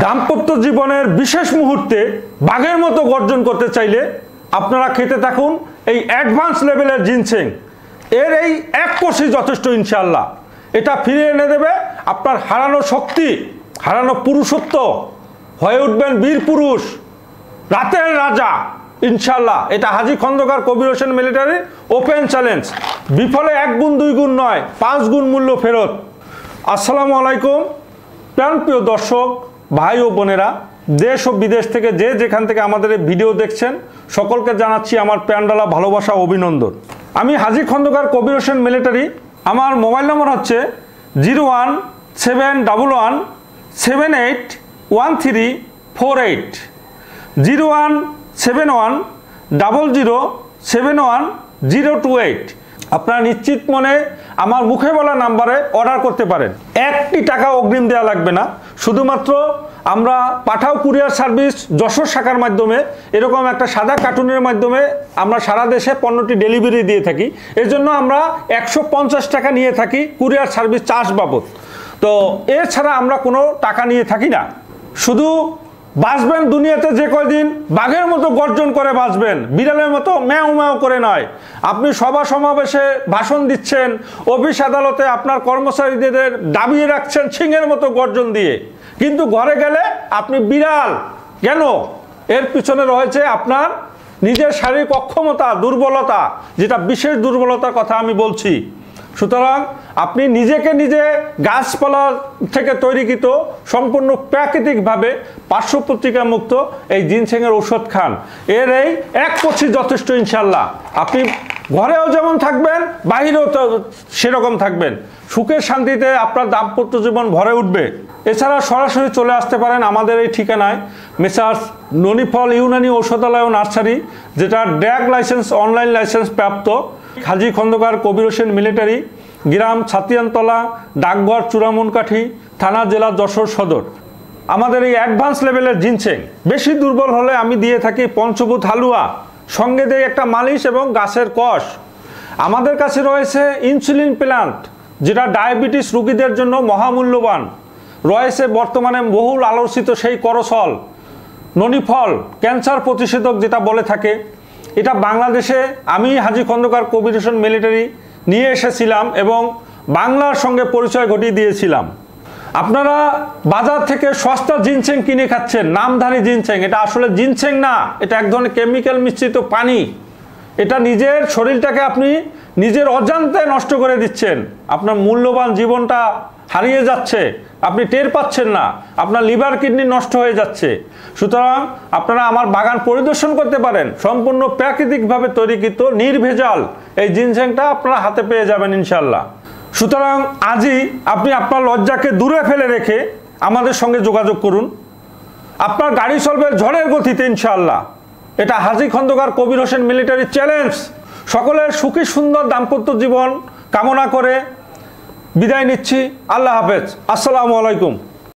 দাম্পত্য জীবনের বিশেষ মুহূর্তে বাঘের মতো গর্জন করতে চাইলে আপনারা খেতে থাকুন এই অ্যাডভান্স লেভেলের জিনসেং। এর এই এক কোষই যথেষ্ট ইনশাল্লাহ এটা ফিরিয়ে এনে দেবে আপনার হারানো শক্তি, হারানো পুরুষত্ব, হয়ে উঠবেন বীর পুরুষ, রাতের রাজা ইনশাল্লাহ এটা Haji Khandakar Kabir Hossain military open challenge. বিফলে এক গুণ, দুই গুণ নয়, পাঁচ গুণ মূল্য ফেরত। আসসালামু আলাইকুম। প্রাণপ্রিয় দর্শক ভাই ও বোনেরা, দেশ ও বিদেশ থেকে যে যেখান থেকে আমাদের এই ভিডিও দেখছেন, সকলকে জানাচ্ছি আমার প্যান্ডালা ভালোবাসা, অভিনন্দন। আমি হাজি খন্দকার কবির হোসেন মিলিটারি। আমার মোবাইল নম্বর হচ্ছে zero one seven double one seven eight one three four eight. Zero one seven one double zero seven one zero two eight. আপনারা নিশ্চিত মনে আমার মুখে বলা নাম্বারে অর্ডার করতে পারেন। একটি টাকা অগ্রিম দেওয়া লাগবে না। শুধুমাত্র আমরা পাঠাও কুরিয়ার সার্ভিস যশোর শাখার মাধ্যমে, এরকম একটা সাদা কার্টুনের মাধ্যমে আমরা সারা দেশে পণ্যটি ডেলিভারি দিয়ে থাকি। এজন্য আমরা একশো পঞ্চাশ টাকা নিয়ে থাকি কুরিয়ার সার্ভিস চার্জ বাবদ। তো এছাড়া আমরা কোনো টাকা নিয়ে থাকি না। শুধু বাঁচবেন দুনিয়াতে যে কয়দিন, বাঘের মতো গর্জন করে বাঁচবেন, বিড়ালের মতো ম্যাও ম্যাও করে নয়। আপনি সভা সমাবেশে ভাষণ দিচ্ছেন, অফিস আদালতে আপনার কর্মচারীদের দাবিয়ে রাখছেন সিংহের মতো গর্জন দিয়ে। কিন্তু ঘরে গেলে আপনি বিড়াল, কেন? এর পিছনে রয়েছে আপনার নিজের শারীরিক অক্ষমতা, দুর্বলতা, যেটা বিশেষ দুর্বলতার কথা আমি বলছি। সুতরাং আপনি নিজেকে নিজে গাছপালা থেকে তৈরিকৃত সম্পূর্ণ প্রাকৃতিকভাবে পার্শ্বপত্রিকা মুক্ত এই জিনসেংয়ের ঔষধ খান। এর এই এক পক্ষি যথেষ্ট ইনশাল্লাহ আপনি ঘরেও যেমন থাকবেন, বাহিরেও সেরকম থাকবেন। সুখের শান্তিতে আপনার দাম্পত্য জীবন ভরে উঠবে। এছাড়া সরাসরি চলে আসতে পারেন আমাদের এই ঠিকানায় মেসার্স ননিফল ইউনানি ঔষধালয় ও নার্সারি যেটা ড্র্যাগ লাইসেন্স, অনলাইন লাইসেন্স প্রাপ্ত। হাজি খন্দকার কবির হোসেন মিলিটারি, গ্রাম ছাতিয়ানতলা, ডাকঘর চূড়ামনকাঠি থানা জেলা যশোর সদর। আমাদের এই অ্যাডভান্স লেভেলের জিনসেং বেশি দুর্বল হলে আমি দিয়ে থাকি পঞ্চভূত হালুয়া, সঙ্গে দেয় একটা মালিশ এবং গাছের কষ। আমাদের কাছে রয়েছে ইনসুলিন প্ল্যান্ট যেটা ডায়াবেটিস রোগীদের জন্য মহামূল্যবান। রয়েছে বর্তমানে বহুল আলোচিত সেই করসল, ননিফল, ক্যান্সার প্রতিষেধক যেটা বলে থাকে। এটা বাংলাদেশে আমি হাজি খন্দকার কবির হোসেন মিলিটারি নিয়ে এসেছিলাম এবং বাংলার সঙ্গে পরিচয় ঘটিয়ে দিয়েছিলাম। আপনারা বাজার থেকে সস্তা জিনসেং কিনে খাচ্ছেন, নামধারী জিনসেং। এটা আসলে জিনসেং না, এটা এক ধরনের কেমিক্যাল মিশ্রিত পানি। এটা নিজের শরীরটাকে আপনি নিজের অজান্তে নষ্ট করে দিচ্ছেন। আপনার মূল্যবান জীবনটা হারিয়ে যাচ্ছে। আপনি টের পাচ্ছেন না। আপনার লিভার কিডনি নষ্ট হয়ে যাচ্ছে। সুতরাং আপনারা আমার বাগান পরিদর্শন করতে পারেন। সম্পূর্ণ প্রাকৃতিকভাবে তৈরিকৃত নির্ভেজাল এই জিনসেংটা আপনারা হাতে পেয়ে যাবেন ইনশাল্লাহ সুতরাং আজই আপনি আপনার লজ্জাকে দূরে ফেলে রেখে আমাদের সঙ্গে যোগাযোগ করুন। আপনার গাড়ি চলবে ঝড়ের গতিতে ইনশাল্লাহ এটা হাজি খন্দকার কবির হোসেন মিলিটারি চ্যালেঞ্জ। সকলের সুখী সুন্দর দাম্পত্য জীবন কামনা করে বিদায় নিচ্ছি। আল্লাহ হাফেজ। আসসালামু আলাইকুম।